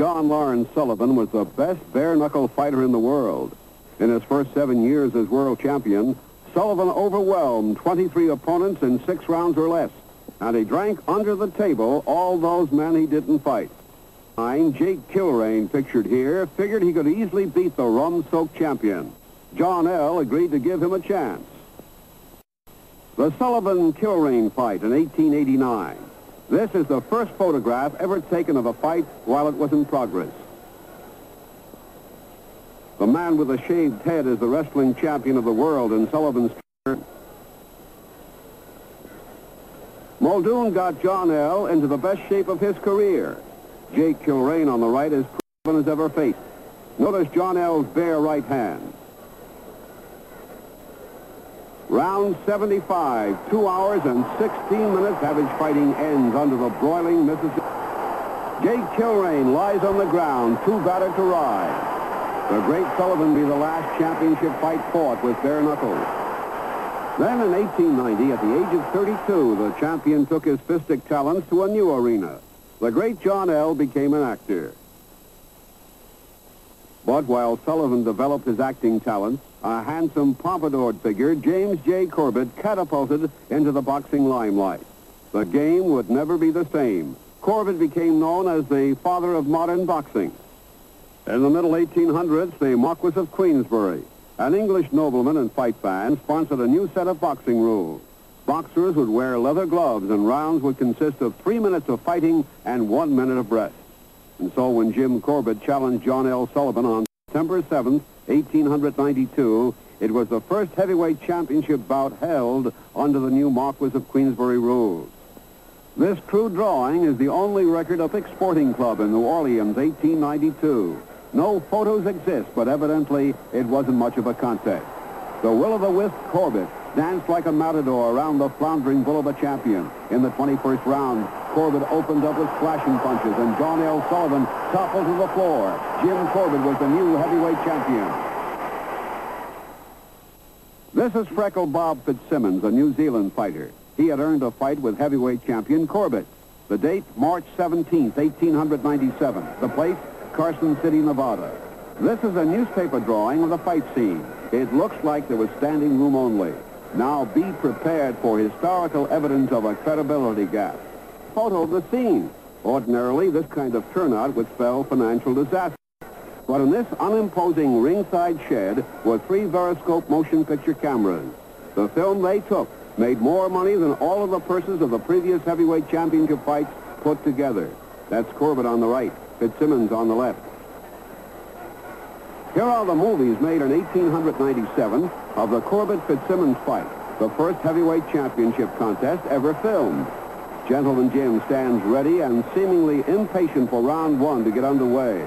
John Lawrence Sullivan was the best bare-knuckle fighter in the world. In his first seven years as world champion, Sullivan overwhelmed 23 opponents in six rounds or less, and he drank under the table all those men he didn't fight. Jake Kilrain, pictured here, figured he could easily beat the rum-soaked champion. John L. agreed to give him a chance. The Sullivan-Kilrain fight in 1889. This is the first photograph ever taken of a fight while it was in progress. The man with the shaved head is the wrestling champion of the world in Sullivan's turn. Muldoon got John L. into the best shape of his career. Jake Kilrain on the right is proven as ever faced. Notice John L.'s bare right hand. Round 75, 2 hours and 16 minutes average fighting ends under the broiling Mississippi. Jake Kilrain lies on the ground, too battered to rise. The great Sullivan be the last championship fight fought with bare knuckles. Then in 1890, at the age of 32, the champion took his fistic talents to a new arena. The great John L. became an actor. But while Sullivan developed his acting talents, a handsome pompadoured figure, James J. Corbett, catapulted into the boxing limelight. The game would never be the same. Corbett became known as the father of modern boxing. In the middle 1800s, the Marquis of Queensberry, an English nobleman and fight fan, sponsored a new set of boxing rules. Boxers would wear leather gloves and rounds would consist of three minutes of fighting and one minute of rest. And so when Jim Corbett challenged John L. Sullivan on September 7th, 1892, it was the first heavyweight championship bout held under the new Marquis of Queensberry rules. This crude drawing is the only record of Olympic Sporting Club in New Orleans, 1892. No photos exist, but evidently it wasn't much of a contest. The will-o'-the-wisp Corbett danced like a matador around the floundering bull of a champion. In the 21st round, Corbett opened up with slashing punches, and John L. Sullivan toppled to the floor. Jim Corbett was the new heavyweight champion. This is Freckle Bob Fitzsimmons, a New Zealand fighter. He had earned a fight with heavyweight champion Corbett. The date, March 17, 1897. The place, Carson City, Nevada. This is a newspaper drawing of the fight scene. It looks like there was standing room only. Now be prepared for historical evidence of a credibility gap. Photo of the scene. Ordinarily, this kind of turnout would spell financial disaster. But in this unimposing ringside shed were three Veriscope motion picture cameras. The film they took made more money than all of the purses of the previous heavyweight championship fights put together. That's Corbett on the right, Fitzsimmons on the left. Here are the movies made in 1897 of the Corbett-Fitzsimmons fight, the first heavyweight championship contest ever filmed. Gentleman Jim stands ready and seemingly impatient for round one to get underway.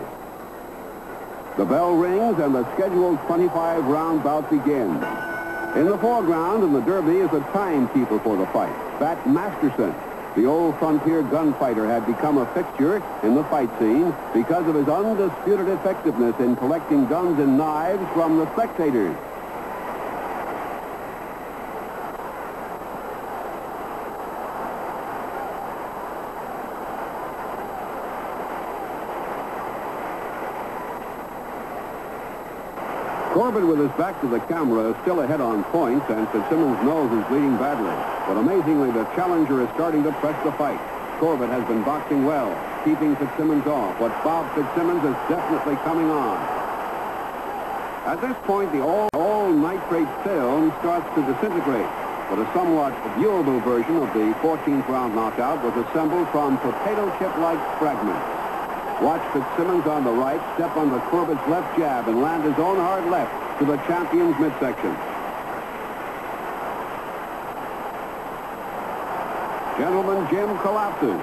The bell rings and the scheduled 25-round bout begins. In the foreground in the Derby is a timekeeper for the fight, Bat Masterson. The old frontier gunfighter had become a fixture in the fight scene because of his undisputed effectiveness in collecting guns and knives from the spectators. Corbett, with his back to the camera, is still ahead on points, and Fitzsimmons' nose is bleeding badly. But amazingly, the challenger is starting to press the fight. Corbett has been boxing well, keeping Fitzsimmons off, but Bob Fitzsimmons is definitely coming on. At this point, the all, all film starts to disintegrate, but a somewhat viewable version of the 14th round knockout was assembled from potato chip-like fragments. Watch Fitzsimmons on the right step on the Corbett's left jab and land his own hard left to the champion's midsection. Gentleman, Jim collapses.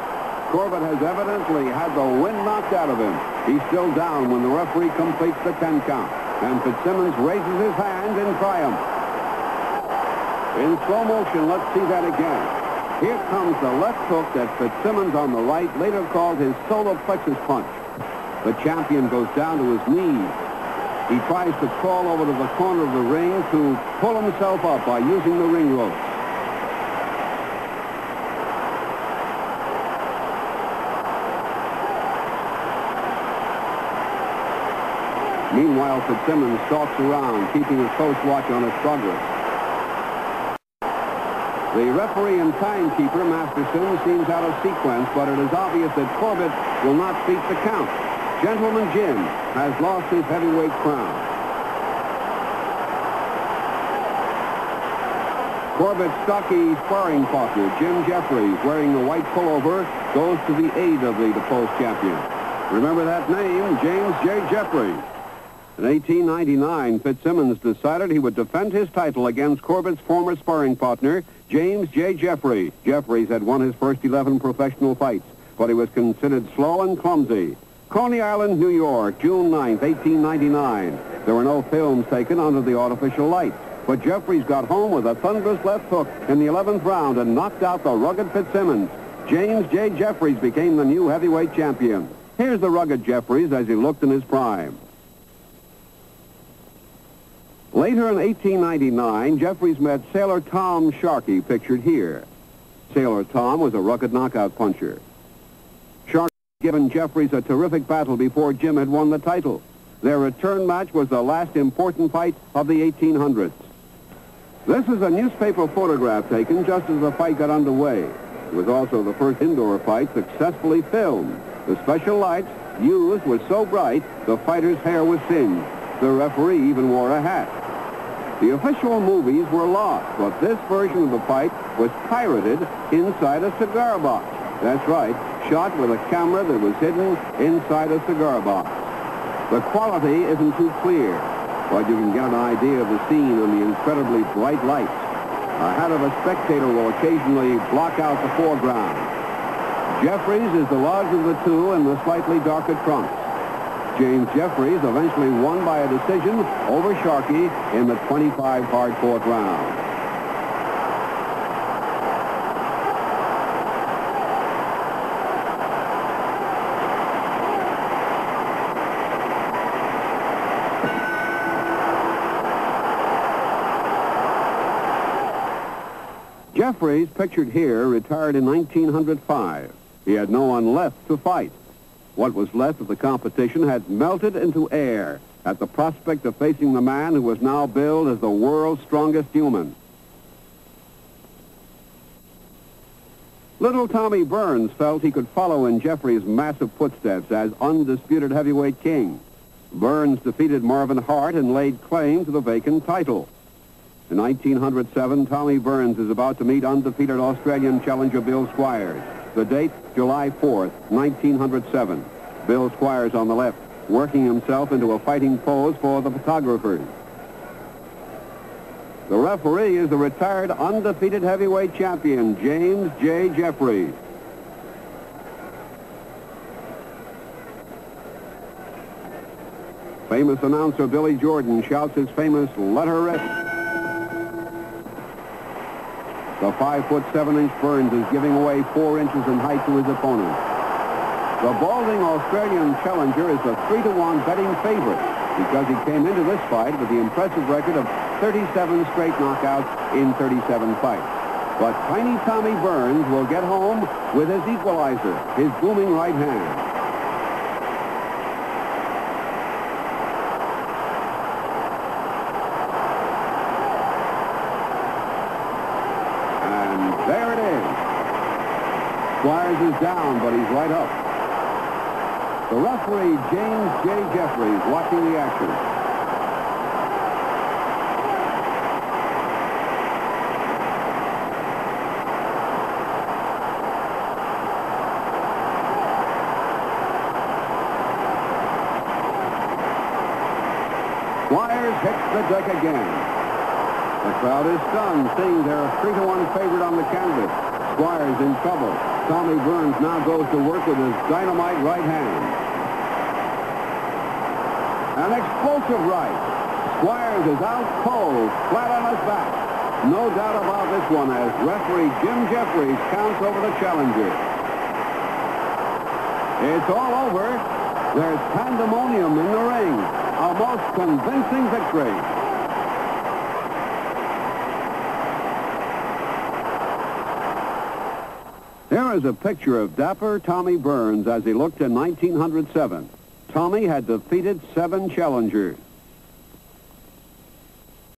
Corbett has evidently had the wind knocked out of him. He's still down when the referee completes the 10 count. And Fitzsimmons raises his hand in triumph. In slow motion, let's see that again. Here comes the left hook that Fitzsimmons on the right later called his solar plexus punch. The champion goes down to his knees. He tries to crawl over to the corner of the ring to pull himself up by using the ring rope. Meanwhile, Fitzsimmons stalks around, keeping a close watch on his progress. The referee and timekeeper, Masterson, seems out of sequence, but it is obvious that Corbett will not beat the count. Gentleman Jim has lost his heavyweight crown. Corbett's stocky sparring partner, Jim Jeffries, wearing the white pullover, goes to the aid of the deposed champion. Remember that name, James J. Jeffries. In 1899, Fitzsimmons decided he would defend his title against Corbett's former sparring partner, James J. Jeffries. Jeffries had won his first 11 professional fights, but he was considered slow and clumsy. Coney Island, New York, June 9, 1899. There were no films taken under the artificial light, but Jeffries got home with a thunderous left hook in the 11th round and knocked out the rugged Fitzsimmons. James J. Jeffries became the new heavyweight champion. Here's the rugged Jeffries as he looked in his prime. Later in 1899, Jeffries met Sailor Tom Sharkey, pictured here. Sailor Tom was a rugged knockout puncher. Sharkey had given Jeffries a terrific battle before Jim had won the title. Their return match was the last important fight of the 1800s. This is a newspaper photograph taken just as the fight got underway. It was also the first indoor fight successfully filmed. The special lights used were so bright, the fighter's hair was singed. The referee even wore a hat. The official movies were lost, but this version of the fight was pirated inside a cigar box. That's right, shot with a camera that was hidden inside a cigar box. The quality isn't too clear, but you can get an idea of the scene on the incredibly bright lights. A hat of a spectator will occasionally block out the foreground. Jeffries is the larger of the two in the slightly darker trunks. James Jeffries eventually won by a decision over Sharkey in the 25 hard-fought round. Jeffries, pictured here, retired in 1905. He had no one left to fight. What was left of the competition had melted into air at the prospect of facing the man who was now billed as the world's strongest human. Little Tommy Burns felt he could follow in Jeffries' massive footsteps as undisputed heavyweight king. Burns defeated Marvin Hart and laid claim to the vacant title. In 1907, Tommy Burns is about to meet undefeated Australian challenger Bill Squires. The date, July 4th, 1907. Bill Squires on the left, working himself into a fighting pose for the photographers. The referee is the retired undefeated heavyweight champion, James J. Jeffries. Famous announcer Billy Jordan shouts his famous "Let her rest." The five foot seven inch Burns is giving away four inches in height to his opponent. The balding Australian challenger is a three to one betting favorite because he came into this fight with the impressive record of 37 straight knockouts in 37 fights. But tiny Tommy Burns will get home with his equalizer, his booming right hand. There it is. Is down, but he's right up. The referee, James J. Jeffries, watching the action. Squires hits the deck again. The crowd is stunned, seeing their 3-to-1 favorite on the canvas. Squires in trouble. Tommy Burns now goes to work with his dynamite right hand. An explosive right. Squires is out cold, flat on his back. No doubt about this one as referee Jim Jeffries counts over the challenger. It's all over. There's pandemonium in the ring. A most convincing victory. Here is a picture of dapper Tommy Burns as he looked in 1907. Tommy had defeated seven challengers.